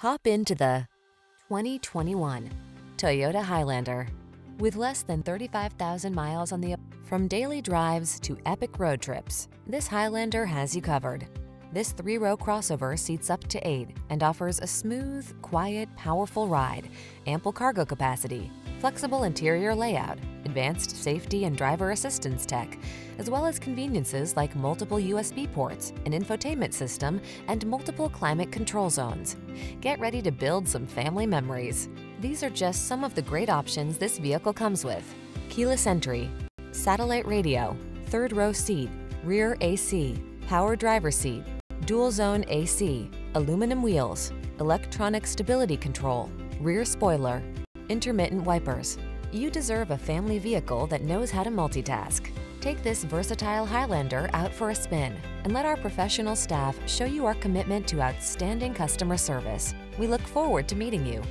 Hop into the 2021 Toyota Highlander. With less than 35,000 miles on the from daily drives to epic road trips, this Highlander has you covered. This three-row crossover seats up to eight and offers a smooth, quiet, powerful ride, ample cargo capacity, flexible interior layout, advanced safety and driver assistance tech, as well as conveniences like multiple USB ports, an infotainment system, and multiple climate control zones. Get ready to build some family memories. These are just some of the great options this vehicle comes with. Keyless entry, satellite radio, third row seat, rear AC, power driver seat, dual zone AC, aluminum wheels, electronic stability control, rear spoiler, intermittent wipers. You deserve a family vehicle that knows how to multitask. Take this versatile Highlander out for a spin and let our professional staff show you our commitment to outstanding customer service. We look forward to meeting you.